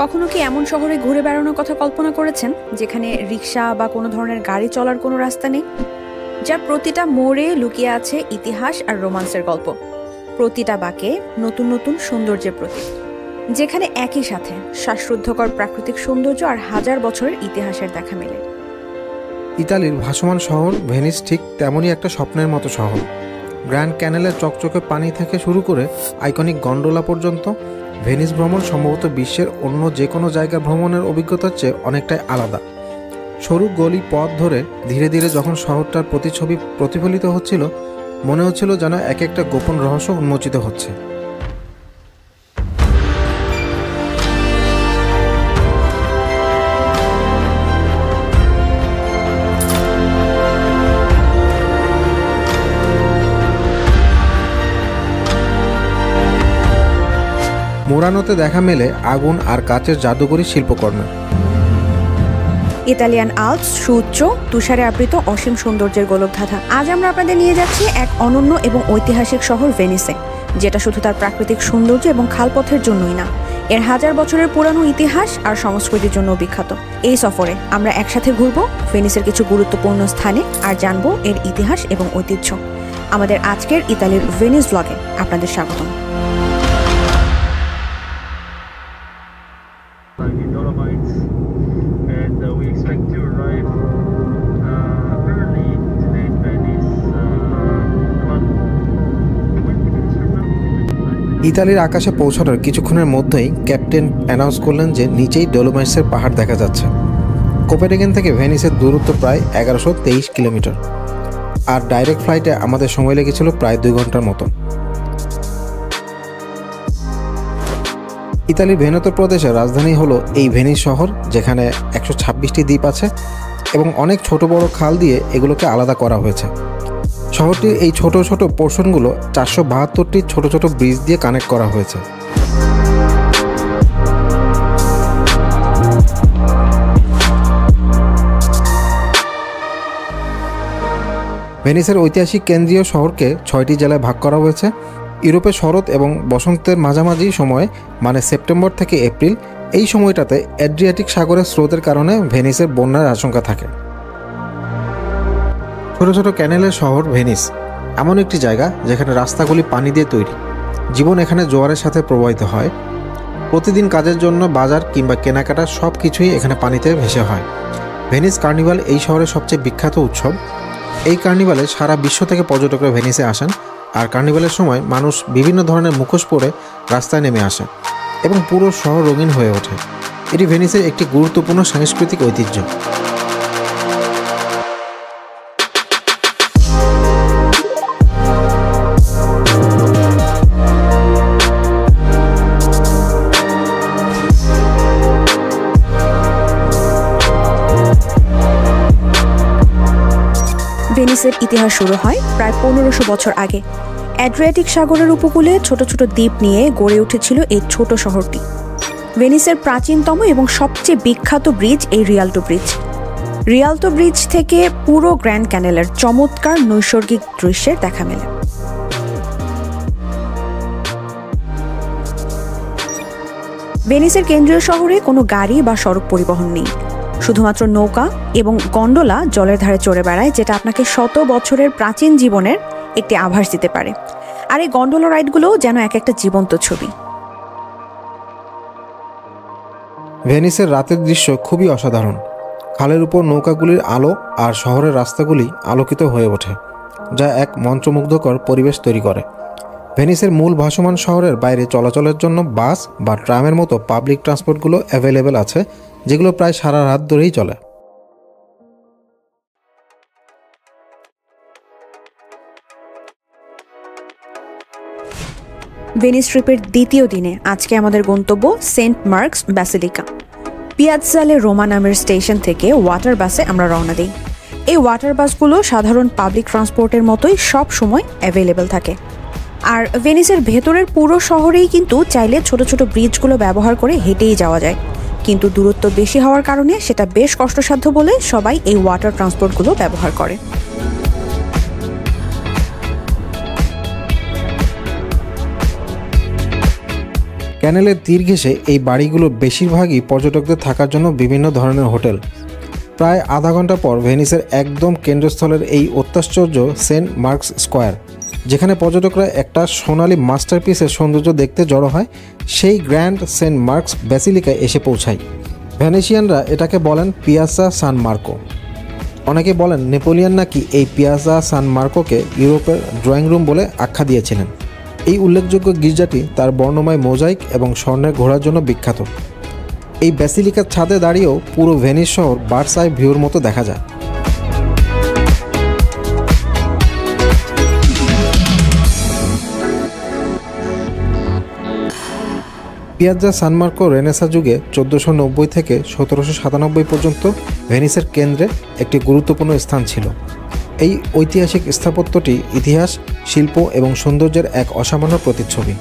কখনো কি এমন শহরে ঘুরে বেড়ানোর কথা কল্পনা করেছেন, যেখানে রিক্সা বা কোনো ধরনের গাড়ি চলার কোনো রাস্তা নেই? যার প্রতিটা মোড়ে লুকিয়ে আছে ইতিহাস আর রোমান্সের গল্প। প্রতিটা বাঁকে নতুন নতুন সৌন্দর্যের প্রতীক, যেখানে একই সাথে শ্বাসরুদ্ধকর প্রাকৃতিক সৌন্দর্য আর হাজার বছরের ইতিহাসের দেখা মেলে। ইতালির ভাসমান শহর ভেনিস ঠিক তেমনই একটা স্বপ্নের মতো শহর। গ্র্যান্ড ক্যানেলের চকচকে পানি থেকে শুরু করে আইকনিক গন্ডোলা পর্যন্ত ভেনিস ভ্রমণ সম্ভবত বিশ্বের অন্য যে কোনো জায়গা ভ্রমণের অভিজ্ঞতার চেয়ে অনেকটাই আলাদা। সরু গলি পথ ধরে ধীরে ধীরে যখন শহরটার প্রতিচ্ছবি প্রতিফলিত হচ্ছিল, মনে হচ্ছিল যেন এক একটা গোপন রহস্য উন্মোচিত হচ্ছে। মোরানোতে দেখা মেলে আগুন আর কাচের জাদুকরী শিল্পকর্মের ইতালিয়ান আলপস, সুউচ্চ, তুষারে আবৃত অসীম সৌন্দর্যের গোলকধাঁধা। আজ আমরা আপনাদের নিয়ে যাচ্ছি এক অনন্য এবং ঐতিহাসিক শহর ভেনিসে, যেটা শুধু তার প্রাকৃতিক সৌন্দর্য এবং খালপথের জন্যই না, এর হাজার বছরের পুরানো ইতিহাস আর সংস্কৃতির জন্য বিখ্যাত। এই সফরে আমরা একসাথে ঘুরব, ভেনিসের কিছু গুরুত্বপূর্ণ স্থানে, আর জানব এর ইতিহাস এবং ঐতিহ্য। আমাদের আজকের ইতালির ভেনিস ব্লগে আপনাদের স্বাগতম। ইতালির আকাশে পৌঁছানোর কিছুক্ষণের মধ্যেই ক্যাপ্টেন অ্যানাউন্স করলেন যে নিচেই ডোলোমাইটসের পাহাড় দেখা যাচ্ছে। কোপেনহেগেন থেকে ভেনিসের দূরত্ব প্রায় এগারোশো তেইশ কিলোমিটার। আর ডাইরেক্ট ফ্লাইটে আমাদের সময় লেগেছিল প্রায় দুই ঘণ্টার মতো ইতালির ভেনেতো প্রদেশের রাজধানী হলো এই ভেনিস শহর, যেখানে একশো ছাব্বিশটি দ্বীপ আছে এবং অনেক ছোট বড় খাল দিয়ে এগুলোকে আলাদা করা হয়েছে। শহরটির এই ছোট ছোট পোর্শনগুলো চারশো বাহাত্তরটি ছোট ছোট ব্রিজ দিয়ে কানেক্ট করা হয়েছে। ভেনিসের ঐতিহাসিক কেন্দ্রীয় শহরকে ছয়টি জেলায় ভাগ করা হয়েছে। ইউরোপে শরৎ এবং বসন্তের মাঝামাঝি সময় মানে সেপ্টেম্বর থেকে এপ্রিল, এই সময়টাতে অ্যাড্রিয়াটিক সাগরের স্রোতের কারণে ভেনিসের বন্যার আশঙ্কা থাকে। ছোট ছোট ক্যানেলের শহর ভেনিস, এমন একটি জায়গা যেখানে রাস্তাগুলি পানি দিয়ে তৈরি। জীবন এখানে জোয়ারের সাথে প্রবাহিত হয়। প্রতিদিন কাজের জন্য বাজার কিংবা কেনাকাটা সব কিছুই এখানে পানিতে ভেসে হয়। ভেনিস কার্নিভাল এই শহরের সবচেয়ে বিখ্যাত উৎসব। এই কার্নিভালে সারা বিশ্ব থেকে পর্যটকরা ভেনিসে আসেন আর কার্নিভালের সময় মানুষ বিভিন্ন ধরনের মুখোশ পরে রাস্তায় নেমে আসে এবং পুরো শহর রঙিন হয়ে ওঠে। এটি ভেনিসের একটি গুরুত্বপূর্ণ সাংস্কৃতিক ঐতিহ্য। ভেনিসের ইতিহাস শুরু হয় প্রায় পনেরোশো বছর আগে। অ্যাড্রিয়াটিক সাগরের উপকূলে ছোট ছোট দ্বীপ নিয়ে গড়ে উঠেছিল এই ছোট শহরটি। ভেনিসের প্রাচীনতম এবং সবচেয়ে বিখ্যাত ব্রিজ এই রিয়ালটো ব্রিজ। রিয়ালটো ব্রিজ থেকে পুরো গ্র্যান্ড ক্যানেলের চমৎকার নৈসর্গিক দৃশ্যের দেখা মেলে। ভেনিসের কেন্দ্রীয় শহরে কোনো গাড়ি বা সড়ক পরিবহন নেই। শুধুমাত্র নৌকা এবং গন্ডোলা জলের ধারে চড়ে বেড়ায়, যেটা আপনাকে শত বছরের প্রাচীন জীবনের একটি আভাস দিতে পারে। আর এই গন্ডোলা রাইডগুলোও যেন এক একটা জীবন্ত ছবি। ভেনিসের রাতের দৃশ্য খুবই অসাধারণ। খালের উপর নৌকাগুলির আলো আর শহরের রাস্তাগুলি আলোকিত হয়ে ওঠে, যা এক মন্ত্রমুগ্ধকর পরিবেশ তৈরি করে। ভেনিসের মূল ভাসমান শহরের বাইরে চলাচলের জন্য বাস বা ট্রামের মতো পাবলিক ট্রান্সপোর্টগুলো অ্যাভেলেবেল আছে যেগুলো প্রায় সারা রাত ধরেই চলে। ভেনিস ট্রিপের দ্বিতীয় দিনে আজকে আমাদের গন্তব্য Saint Mark's Basilica. Piazzale Roma নামের স্টেশন থেকে ওয়াটার বাসে আমরা রওনা দিই। এই ওয়াটার বাসগুলো সাধারণ পাবলিক ট্রান্সপোর্টের মতোই সব সময় অ্যাভেলেবেল থাকে। আর ভেনিসের ভেতরের পুরো শহরেই কিন্তু চাইলে ছোট ছোট ব্রিজগুলো ব্যবহার করে হেঁটেই যাওয়া যায়। কিন্তু দূরত্ব বেশি হওয়ার কারণে সেটা বেশ কষ্টসাধ্য বলে সবাই এই ওয়াটার ট্রান্সপোর্টগুলো ব্যবহার করে। ক্যানেলের তীর ঘেঁষে এই বাড়িগুলো বেশিরভাগই পর্যটকদের থাকার জন্য বিভিন্ন ধরনের হোটেল। প্রায় আধা ঘণ্টা পর ভেনিসের একদম কেন্দ্রস্থলের এই অত্যাশ্চর্য সেন্ট মার্কস স্কোয়ার যেখানে পর্যটকরা একটা সোনালি মাস্টারপিসের সৌন্দর্য দেখতে জড়ো হয়, সেই গ্র্যান্ড সেন্ট মার্কস ব্যাসিলিকায় এসে পৌঁছায়। ভ্যানেশিয়ানরা এটাকে বলেন পিয়াসা সান মার্কো। অনেকে বলেন নেপোলিয়ান নাকি এই পিয়াসা সান মার্কোকে ইউরোপের ড্রয়িং রুম বলে আখ্যা দিয়েছিলেন। এই উল্লেখযোগ্য গির্জাটি তার বর্ণময় মোজাইক এবং স্বর্ণের ঘোড়ার জন্য বিখ্যাত। এই ব্যাসিলিকার ছাদে দাঁড়িয়েও পুরো ভেনিস শহর বার্সায় ভিউর মতো দেখা যায়। পিয়াজ্জা সানমার্কো রেনেসা যুগে চোদ্দোশো নব্বই থেকে সতেরোশো সাতানব্বই পর্যন্ত ভেনিসের কেন্দ্রে একটি গুরুত্বপূর্ণ স্থান ছিল। এই ঐতিহাসিক স্থাপত্যটি ইতিহাস, শিল্প এবং সৌন্দর্যের এক অসামান্য প্রতিচ্ছবি।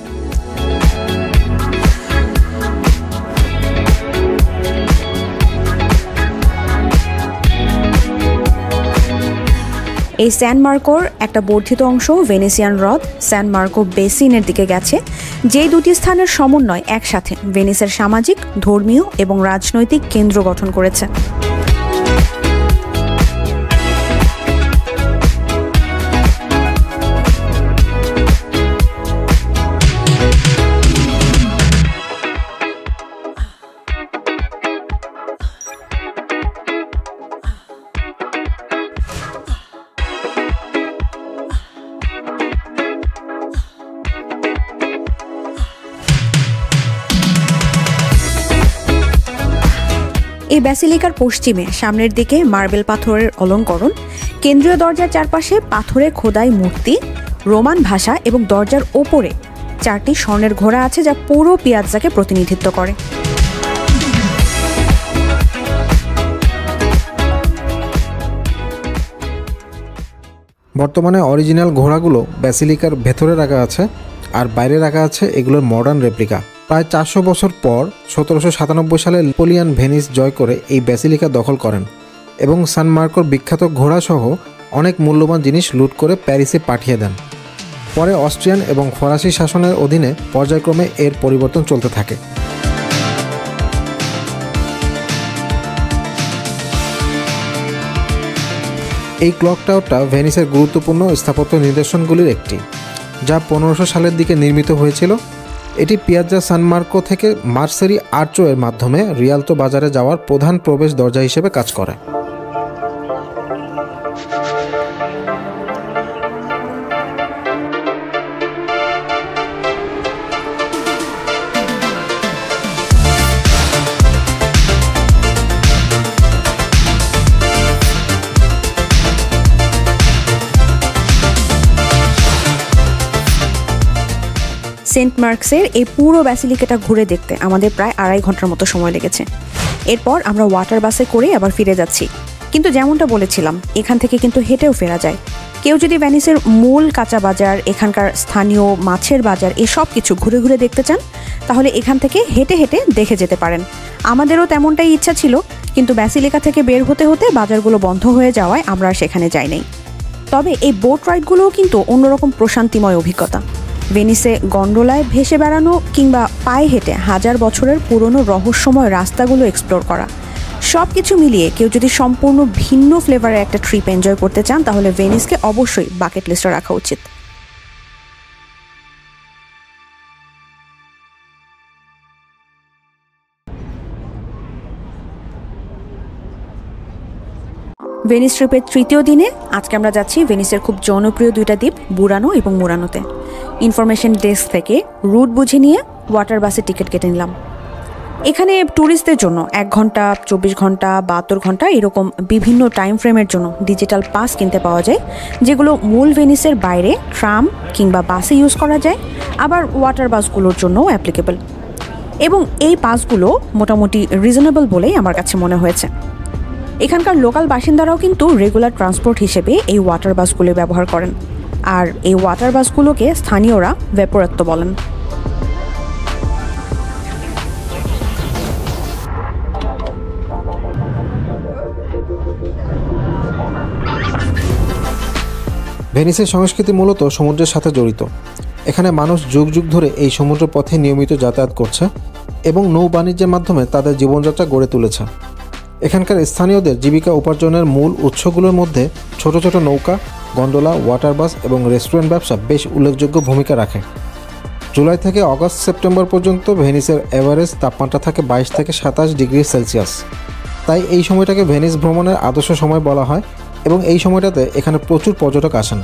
এই স্যান মার্কোর একটা বর্ধিত অংশ ভেনেসিয়ান হ্রদ স্যান মার্কো বেসিনের দিকে গেছে। যে দুটি স্থানের সমন্বয় একসাথে, ভেনিসের সামাজিক, ধর্মীয় এবং রাজনৈতিক কেন্দ্র গঠন করেছে। এই ব্যাসিলিকার পশ্চিমে, সামনের দিকে মার্বেল পাথরের অলঙ্করণ, কেন্দ্রীয় দরজার চারপাশে পাথরে খোদাই মূর্তি, রোমান ভাষা এবং দরজার ওপরে চারটি স্বর্ণের ঘোড়া আছে যা পুরো পিয়াজ্জাকে প্রতিনিধিত্ব করে। বর্তমানে অরিজিনাল ঘোড়াগুলো ব্যাসিলিকার ভেতরে রাখা আছে, আর বাইরে রাখা আছে এগুলোর মডার্ন রেপ্লিকা প্রায় চারশো বছর পর সতেরোশো সাতানব্বই সালে নেপোলিয়ান ভেনিস জয় করে এই ব্যাসিলিকা দখল করেন এবং সান মার্কোর বিখ্যাত ঘোড়াসহ অনেক মূল্যবান জিনিস লুট করে প্যারিসে পাঠিয়ে দেন। পরে অস্ট্রিয়ান এবং ফরাসি শাসনের অধীনে পর্যায়ক্রমে এর পরিবর্তন চলতে থাকে। এই ক্লক টাওয়ারটা ভেনিসের গুরুত্বপূর্ণ স্থাপত্য নিদর্শনগুলির একটি, যা পনেরোশো সালের দিকে নির্মিত হয়েছিল এটি পিয়াজ্জা সানমার্কো থেকে মার্সেরি আর্চোয়ের মাধ্যমে রিয়ালতো বাজারে যাওয়ার প্রধান প্রবেশ দরজা হিসেবে কাজ করে। সেন্ট মার্কসের এই পুরো ব্যাসিলিকাটা ঘুরে দেখতে আমাদের প্রায় আড়াই ঘণ্টার মতো সময় লেগেছে। এরপর আমরা ওয়াটার বাসে করে আবার ফিরে যাচ্ছি। কিন্তু যেমনটা বলেছিলাম, এখান থেকে কিন্তু হেঁটেও ফেরা যায়। কেউ যদি ভ্যানিসের মূল কাঁচা বাজার, এখানকার স্থানীয় মাছের বাজার এসব কিছু ঘুরে ঘুরে দেখতে চান, তাহলে এখান থেকে হেঁটে হেঁটে দেখে যেতে পারেন। আমাদেরও তেমনটাই ইচ্ছা ছিল, কিন্তু ব্যাসিলিকা থেকে বের হতে হতে বাজারগুলো বন্ধ হয়ে যাওয়ায় আমরা সেখানে যাই নাই। তবে এই বোট রাইডগুলোও কিন্তু অন্যরকম প্রশান্তিময় অভিজ্ঞতা। ভেনিসে গন্ডোলায় ভেসে বেড়ানো কিংবা পায়ে হেঁটে হাজার বছরের পুরনো রহস্যময় রাস্তাগুলো এক্সপ্লোর করা। সব কিছু মিলিয়ে কেউ যদি সম্পূর্ণ ভিন্ন ফ্লেভারের একটা ট্রিপ এনজয় করতে চান, তাহলে ভেনিসকে অবশ্যই বাকেট লিস্টে রাখা উচিত। ভেনিস ট্রিপের তৃতীয় দিনে আজকে আমরা যাচ্ছি ভেনিসের খুব জনপ্রিয় দুইটা দ্বীপ, বুরানো এবং মুরানোতে। ইনফরমেশন ডেস্ক থেকে রুট বুঝে নিয়ে ওয়াটার বাসে টিকিট কেটে নিলাম। এখানে ট্যুরিস্টদের জন্য এক ঘণ্টা, চব্বিশ ঘণ্টা, বাহাত্তর ঘণ্টা এরকম বিভিন্ন টাইম ফ্রেমের জন্য ডিজিটাল পাস কিনতে পাওয়া যায়, যেগুলো মূল ভেনিসের বাইরে ট্রাম কিংবা বাসে ইউজ করা যায়, আবার ওয়াটার বাসগুলোর জন্যও অ্যাপ্লিকেবল এবং এই পাসগুলো মোটামুটি রিজনেবল বলেই আমার কাছে মনে হয়েছে। এখানকার লোকাল বাসিন্দারাও কিন্তু রেগুলার ট্রান্সপোর্ট হিসেবে এই ওয়াটার বাসগুলো ব্যবহার করেন। আর এই ওয়াটার বাসগুলোকে স্থানীয়রা ভেপোরাত্ম বলেন। ভেনিসের সংস্কৃতি মূলত সমুদ্রের সাথে জড়িত। এখানে মানুষ যুগ যুগ ধরে এই সমুদ্র পথে নিয়মিত যাতায়াত করছে এবং নৌ বাণিজ্যের মাধ্যমে তাদের জীবনযাত্রা গড়ে তুলেছে। এখানকার স্থানীয়দের জীবিকা উপার্জনের মূল উৎসগুলোর মধ্যে ছোট ছোট নৌকা গন্ডোলা ওয়াটার বাস এবং রেস্টুরেন্ট ব্যবসা বেশ উল্লেখযোগ্য ভূমিকা রাখে। জুলাই থেকে অগস্ট সেপ্টেম্বর পর্যন্ত ভেনিসের এভারেজ তাপমাত্রা থাকে বাইশ থেকে সাতাশ ডিগ্রি সেলসিয়াস। তাই এই সময়টাকে ভেনিস ভ্রমণের আদর্শ সময় বলা হয় এবং এই সময়টাতে এখানে প্রচুর পর্যটক আসেন।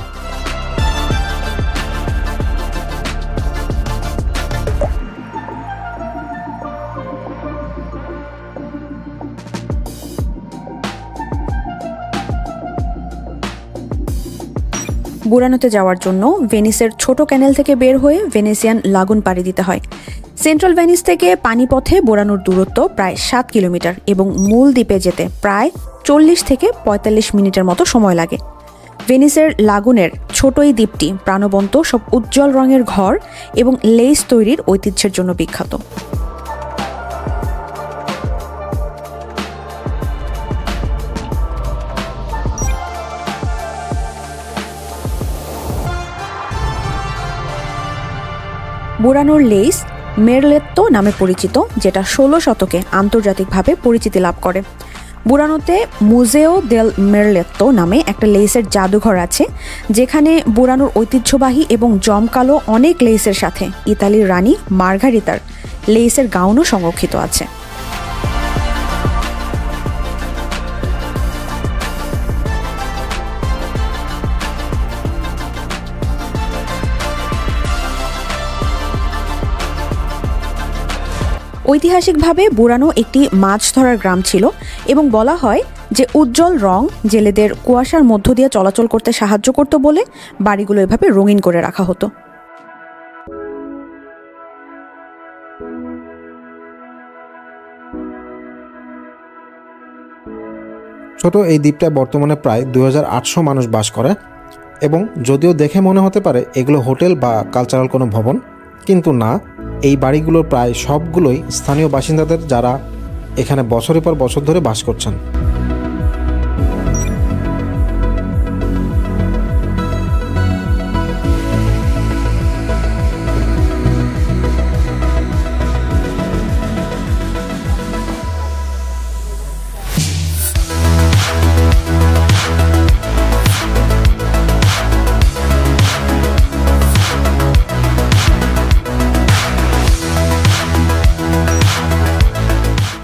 বুরানোতে যাওয়ার জন্য ভেনিসের ছোট ক্যানেল থেকে বের হয়ে ভেনেসিয়ান লাগুন পাড়ি দিতে হয়। সেন্ট্রাল ভেনিস থেকে পানিপথে বোরানোর দূরত্ব প্রায় সাত কিলোমিটার এবং মূল দ্বীপে যেতে প্রায় চল্লিশ থেকে পঁয়তাল্লিশ মিনিটের মতো সময় লাগে। ভেনিসের লাগুনের ছোট এই দ্বীপটি প্রাণবন্ত সব উজ্জ্বল রঙের ঘর এবং লেস তৈরির ঐতিহ্যের জন্য বিখ্যাত। বুরানোর লেইস মেরলেত্তো নামে পরিচিত, যেটা ষোলো শতকে আন্তর্জাতিকভাবে পরিচিতি লাভ করে। বুরানোতে মুজেও দেল মেরলেত্তো নামে একটা লেইসের জাদুঘর আছে, যেখানে বুরানোর ঐতিহ্যবাহী এবং জমকালো অনেক লেইসের সাথে ইতালির রানী মার্ঘারিতার লেইসের গাউনও সংরক্ষিত আছে। ঐতিহাসিকভাবে বুরানো একটি মাছ ধরার গ্রাম ছিল এবং বলা হয় যে উজ্জ্বল রং জেলেদের কুয়াশার মধ্য দিয়ে চলাচল করতে সাহায্য করত বলে বাড়িগুলো এভাবে রঙিন করে রাখা হতো। ছোট এই দ্বীপটায় বর্তমানে প্রায় দুই হাজার আটশো মানুষ বাস করে এবং যদিও দেখে মনে হতে পারে এগুলো হোটেল বা কালচারাল কোনো ভবন কিন্তু না, এই বাড়িগুলোর প্রায় সবগুলোই স্থানীয় বাসিন্দাদের যারা এখানে বছরের পর বছর ধরে বাস করছেন।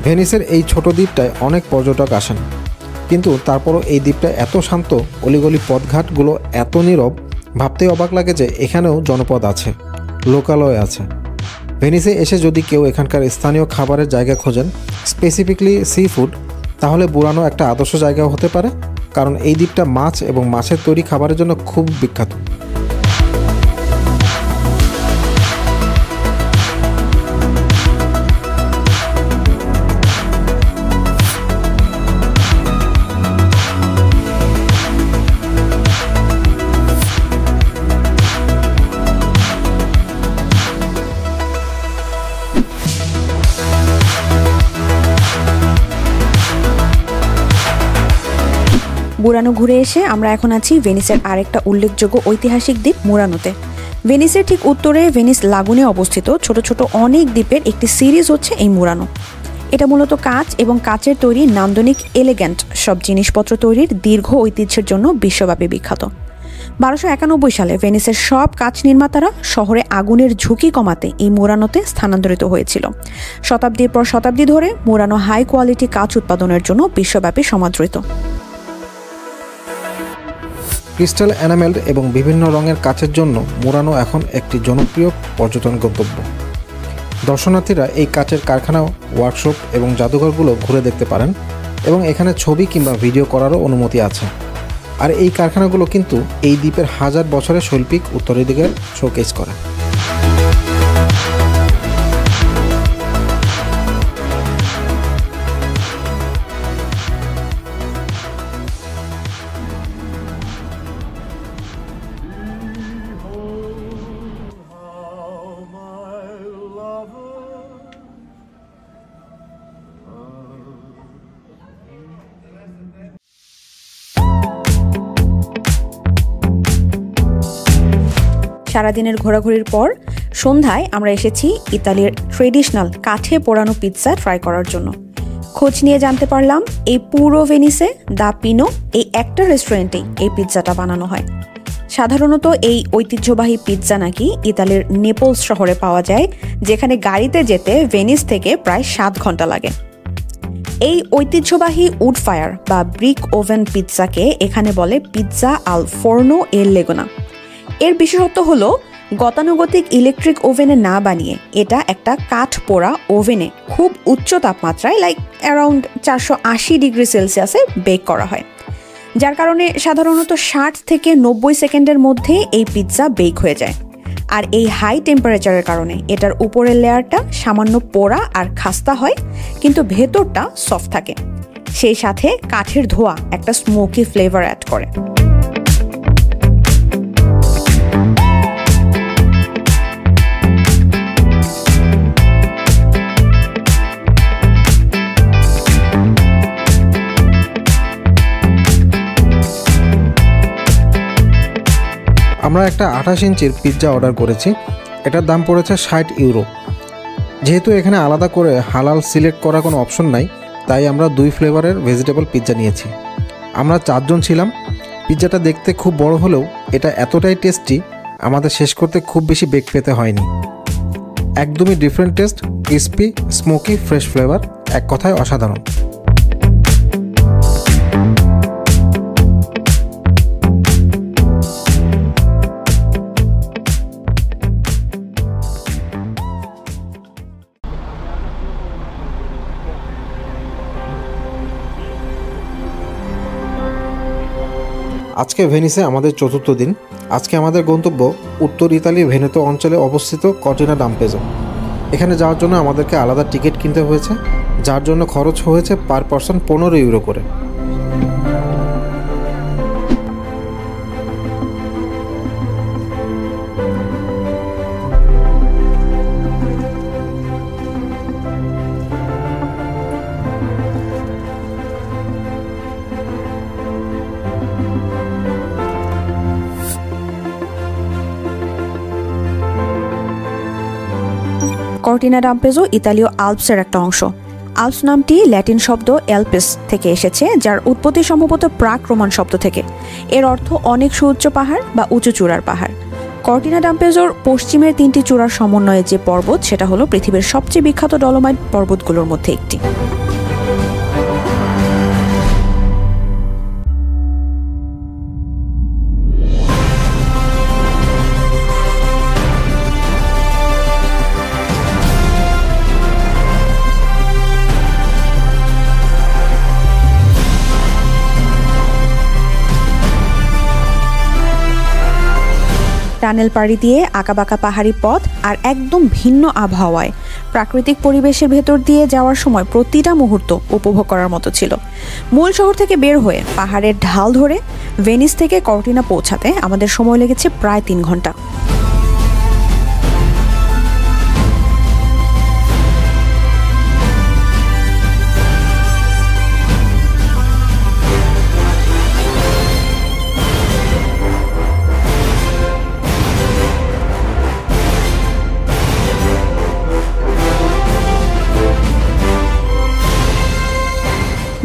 ভেনিসের এই ছোট দ্বীপটায় অনেক পর্যটক আসেন। কিন্তু তারপরও এই দ্বীপটা এত শান্ত, অলিগলি পথঘাটগুলো এত নীরব, ভাবতেই অবাক লাগে যে এখানেও জনপদ আছে, লোকালয় আছে। ভেনিসে এসে যদি কেউ এখানকার স্থানীয় খাবারের জায়গা খোঁজেন স্পেসিফিকলি সি ফুড তাহলে বুড়ানো একটা আদর্শ জায়গাও হতে পারে, কারণ এই দ্বীপটা মাছ এবং মাছের তৈরি খাবারের জন্য খুব বিখ্যাত। বুরানো ঘুরে এসে আমরা এখন আছি ভেনিসের আরেকটা উল্লেখযোগ্য ঐতিহাসিক দ্বীপ মুরানোতে। ভেনিসের ঠিক উত্তরে ভেনিস লাগুনে অবস্থিত ছোট ছোট অনেক দ্বীপের একটি সিরিজ হচ্ছে এই মুরানো। এটা মূলত কাঁচ এবং কাচের তৈরি নান্দনিক এলিগ্যান্ট সব জিনিসপত্র তৈরির দীর্ঘ ঐতিহ্যের জন্য বিশ্বব্যাপী বিখ্যাত। বারোশো একানব্বই সালে ভেনিসের সব কাচ নির্মাতারা শহরে আগুনের ঝুঁকি কমাতে এই মোরানোতে স্থানান্তরিত হয়েছিল। শতাব্দীর পর শতাব্দী ধরে মোরানো হাই কোয়ালিটি কাচ উৎপাদনের জন্য বিশ্বব্যাপী সমাদৃত। ক্রিস্টাল অ্যানামেল্ড এবং বিভিন্ন রঙের কাচের জন্য মোড়ানো এখন একটি জনপ্রিয় পর্যটন গন্তব্য। দর্শনার্থীরা এই কাচের কারখানা ওয়ার্কশপ এবং জাদুঘরগুলো ঘুরে দেখতে পারেন এবং এখানে ছবি কিংবা ভিডিও করারও অনুমতি আছে। আর এই কারখানাগুলো কিন্তু এই দ্বীপের হাজার বছরের শৈল্পিক উত্তরাধিকার শোকেস করে। সারাদিনের ঘোরাঘুরির পর সন্ধ্যায় আমরা এসেছি ইতালির ট্রেডিশনাল কাঠে পোড়ানো পিৎজা ট্রাই করার জন্য। খোঁজ নিয়ে জানতে পারলাম এই পুরো ভেনিসে দা পিনো এই একটা রেস্টুরেন্টেই এই পিৎজাটা বানানো হয়। সাধারণত এই ঐতিহ্যবাহী পিৎজা নাকি ইতালির নেপলস শহরে পাওয়া যায়, যেখানে গাড়িতে যেতে ভেনিস থেকে প্রায় সাত ঘণ্টা লাগে। এই ঐতিহ্যবাহী উড ফায়ার বা ব্রিক ওভেন পিৎজাকে এখানে বলে পিৎজা আল ফোর্নো এর লেগোনা। এর বিশেষত্ব হলো গতানুগতিক ইলেকট্রিক ওভেনে না বানিয়ে এটা একটা কাঠ পোড়া ওভেনে খুব উচ্চ তাপমাত্রায় লাইক অ্যারাউন্ড চারশো আশি ডিগ্রি সেলসিয়াসে বেক করা হয়। যার কারণে সাধারণত ষাট থেকে নব্বই সেকেন্ডের মধ্যে এই পিৎজা বেক হয়ে যায়। আর এই হাই টেম্পারেচারের কারণে এটার উপরের লেয়ারটা সামান্য পোড়া আর খাস্তা হয়, কিন্তু ভেতরটা সফট থাকে। সেই সাথে কাঠের ধোয়া একটা স্মোকি ফ্লেভার অ্যাড করে। আমরা একটা আঠাশ ইঞ্চির পিৎজা অর্ডার করেছি। এটার দাম পড়েছে ষাট ইউরো যেহেতু এখানে আলাদা করে হালাল সিলেক্ট করা কোনো অপশন নাই, তাই আমরা দুই ফ্লেভারের ভেজিটেবল পিৎজা নিয়েছি। আমরা চারজন ছিলাম। পিৎজাটা দেখতে খুব বড় হলেও এটা এতটাই টেস্টি আমাদের শেষ করতে খুব বেশি বেগ পেতে হয়নি। একদমই different taste crispy smoky fresh flavour এক কথায় অসাধারণ। আজকে ভেনিসে আমাদের চতুর্থ দিন। আজকে আমাদের গন্তব্য উত্তর ইতালির ভেনেতো অঞ্চলে অবস্থিত কটিনা ডাম্পেজো এখানে যাওয়ার জন্য আমাদেরকে আলাদা টিকিট কিনতে হয়েছে, যার জন্য খরচ হয়েছে পার পারসন পনেরো ইউরো করে। কর্টিনা ডাম্পেজো ইতালীয় আলপসের একটা অংশ। আলপস নামটি ল্যাটিন শব্দ এলপিস থেকে এসেছে, যার উৎপত্তি সম্ভবত প্রাক রোমান শব্দ থেকে। এর অর্থ অনেক সুউচ্চ পাহাড় বা উঁচু চূড়ার পাহাড়। কর্টিনা ডাম্পেজোর পশ্চিমের তিনটি চূড়ার সমন্বয়ে যে পর্বত, সেটা হলো পৃথিবীর সবচেয়ে বিখ্যাত ডলোমাইট পর্বতগুলোর মধ্যে একটি। টানেল পাড়ি দিয়ে আঁকাবাঁকা পাহাড়ি পথ আর একদম ভিন্ন আবহাওয়ায়। প্রাকৃতিক পরিবেশের ভেতর দিয়ে যাওয়ার সময় প্রতিটা মুহূর্ত উপভোগ করার মতো ছিল। মূল শহর থেকে বের হয়ে পাহাড়ের ঢাল ধরে ভেনিস থেকে কর্টিনা পৌঁছাতে আমাদের সময় লেগেছে প্রায় তিন ঘণ্টা।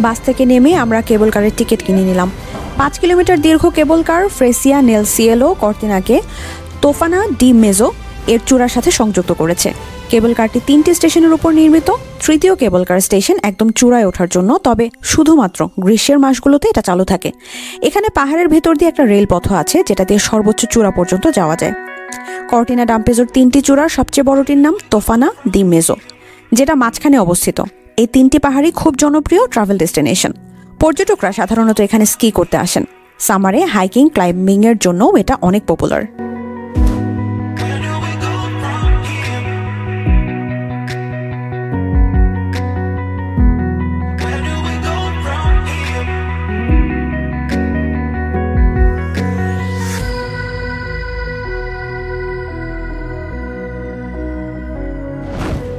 বাস থেকে নেমে আমরা কেবল কারের টিকিট কিনে নিলাম। পাঁচ কিলোমিটার দীর্ঘ কেবল কার, ফ্রেসিয়া নেলসিয়েলো কর্তিনাকে, তোফানা, ডি মেজো এর চূড়ার সাথে সংযুক্ত করেছে। কেবল কারটি তিনটি স্টেশনের উপর নির্মিত, তৃতীয় কেবল কার স্টেশন একদম চূড়ায় ওঠার জন্য, তবে শুধুমাত্র গ্রীষ্মের মাসগুলোতে এটা চালু থাকে। এখানে পাহাড়ের ভেতর দিয়ে একটা রেলপথ আছে, যেটা দিয়ে সর্বোচ্চ চূড়া পর্যন্ত যাওয়া যায়। কর্টিনা ডাম্পেজোর তিনটি চূড়ার সবচেয়ে বড়টির নাম তোফানা দি মেজো, যেটা মাঝখানে অবস্থিত। এই তিনটি পাহাড়ই খুব জনপ্রিয় ট্রাভেল ডেস্টিনেশন পর্যটকরা সাধারণত এখানে স্কি করতে আসেন। সামারে হাইকিং ক্লাইম্বিংয়ের জন্যও এটা অনেক পপুলার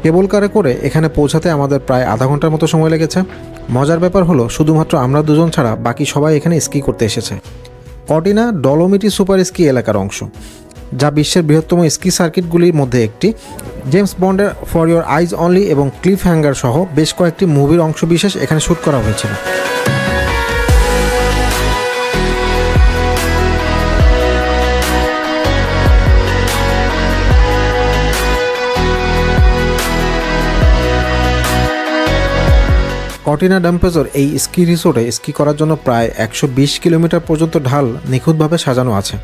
কেবল কারে করে এখানে পৌঁছাতে আমাদের প্রায় আধা ঘণ্টার মতো সময় লেগেছে। মজার ব্যাপার হলো, শুধুমাত্র আমরা দুজন ছাড়া বাকি সবাই এখানে স্কি করতে এসেছে। কটিনা ডলোমিটি সুপার স্কি এলাকার অংশ, যা বিশ্বের বৃহত্তম স্কি সার্কিটগুলির মধ্যে একটি। জেমস বন্ডের ফর ইয়োর আইজ অনলি এবং ক্লিফ হ্যাঙ্গার সহ বেশ কয়েকটি মুভির অংশবিশেষ এখানে শ্যুট করা হয়েছিল। কর্টিনা ডাম্পেজর এই স্কি রিসোর্টে স্কি করার জন্য প্রায় একশো বিশ কিলোমিটার পর্যন্ত ঢাল নিখুঁতভাবে সাজানো আছে।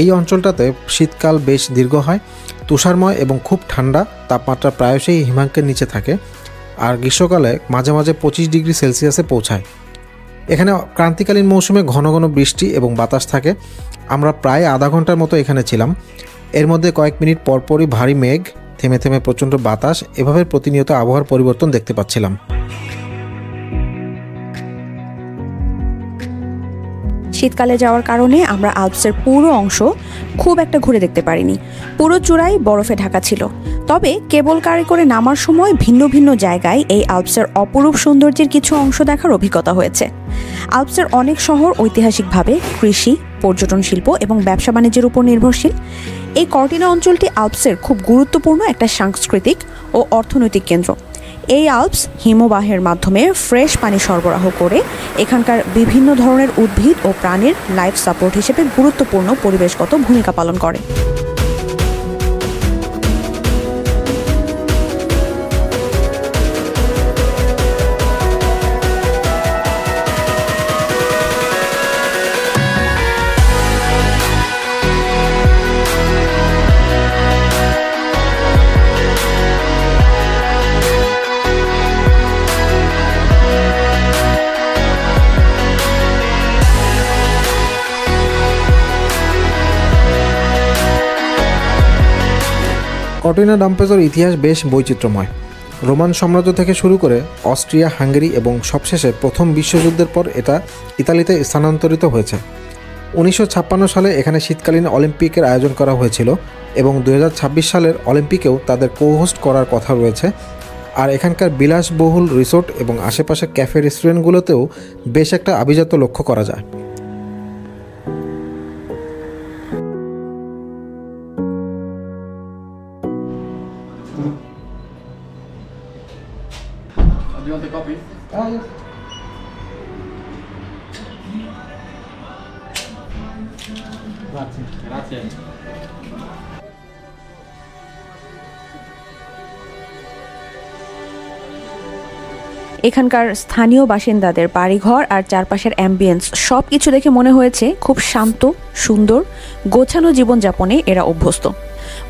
এই অঞ্চলটাতে শীতকাল বেশ দীর্ঘ হয়, তুষারময় এবং খুব ঠান্ডা, তাপমাত্রা প্রায়শই হিমাঙ্কের নিচে থাকে আর গ্রীষ্মকালে মাঝে মাঝে পঁচিশ ডিগ্রি সেলসিয়াসে পৌঁছায়। এখানে ক্রান্তিকালীন মৌসুমে ঘন ঘন বৃষ্টি এবং বাতাস থাকে। আমরা প্রায় আধা ঘণ্টার মতো এখানে ছিলাম। এর মধ্যে কয়েক মিনিট পরপরই ভারী মেঘ, থেমে থেমে প্রচণ্ড বাতাস, এভাবে প্রতিনিয়ত আবহাওয়ার পরিবর্তন দেখতে পাচ্ছিলাম। শীতকালে যাওয়ার কারণে আমরা আলপসের পুরো অংশ খুব একটা ঘুরে দেখতে পারিনি। পুরো চূড়াই বরফে ঢাকা ছিল। তবে কেবল কারে করে নামার সময় ভিন্ন ভিন্ন জায়গায় এই আলপসের অপরূপ সৌন্দর্যের কিছু অংশ দেখার অভিজ্ঞতা হয়েছে। আলপসের অনেক শহর ঐতিহাসিকভাবে কৃষি, পর্যটন শিল্প এবং ব্যবসা বাণিজ্যের উপর নির্ভরশীল। এই কর্টিনা অঞ্চলটি আলপসের খুব গুরুত্বপূর্ণ একটা সাংস্কৃতিক ও অর্থনৈতিক কেন্দ্র। এই আলপস হিমবাহের মাধ্যমে ফ্রেশ পানি সরবরাহ করে এখানকার বিভিন্ন ধরনের উদ্ভিদ ও প্রাণীর লাইফ সাপোর্ট হিসেবে গুরুত্বপূর্ণ পরিবেশগত ভূমিকা পালন করে। কর্টিনা ডাম্পেজর ইতিহাস বেশ বৈচিত্র্যময়। রোমান সাম্রাজ্য থেকে শুরু করে অস্ট্রিয়া, হাঙ্গেরি এবং সবশেষে প্রথম বিশ্বযুদ্ধের পর এটা ইতালিতে স্থানান্তরিত হয়েছে। উনিশশো ছাপ্পান্ন সালে এখানে শীতকালীন অলিম্পিকের আয়োজন করা হয়েছিল এবং দু হাজার ছাব্বিশ সালের অলিম্পিকেও তাদের কোহোস্ট করার কথা রয়েছে। আর এখানকার বিলাসবহুল রিসোর্ট এবং আশেপাশের ক্যাফে রেস্টুরেন্টগুলোতেও বেশ একটা আভিজাত্য লক্ষ্য করা যায়। এখানকার স্থানীয় বাসিন্দাদের বাড়িঘর আর চারপাশের অ্যাম্বিয়েন্স সব কিছু দেখে মনে হয়েছে খুব শান্ত, সুন্দর, গোছানো জীবনযাপনে এরা অভ্যস্ত।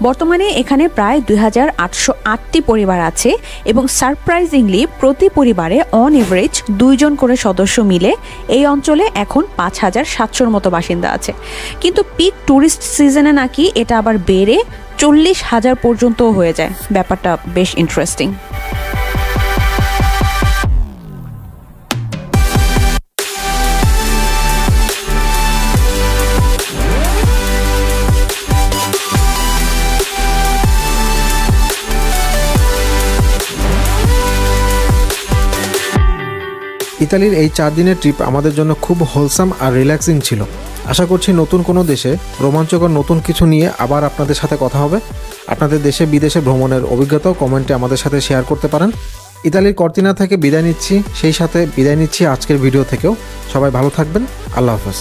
বর্তমানে এখানে প্রায় দুই হাজার আটশো আটটি পরিবার আছে এবং সারপ্রাইজিংলি প্রতি পরিবারে অন এভারেজ দুইজন করে সদস্য মিলে এই অঞ্চলে এখন পাঁচ হাজার সাতশোর মতো বাসিন্দা আছে। কিন্তু পিক ট্যুরিস্ট সিজনে নাকি এটা আবার বেড়ে চল্লিশ হাজার পর্যন্তও হয়ে যায়। ব্যাপারটা বেশ ইন্টারেস্টিং ইতালির এই চার দিনের ট্রিপ আমাদের জন্য খুব হোলসাম আর রিল্যাক্সিং ছিল। আশা করছি নতুন কোনো দেশে রোমাঞ্চকর নতুন কিছু নিয়ে আবার আপনাদের সাথে কথা হবে। আপনাদের দেশে বিদেশে ভ্রমণের অভিজ্ঞতাও কমেন্টে আমাদের সাথে শেয়ার করতে পারেন। ইতালির কর্তিনা থেকে বিদায় নিচ্ছি, সেই সাথে বিদায় নিচ্ছি আজকের ভিডিও থেকেও। সবাই ভালো থাকবেন। আল্লাহ হাফেজ।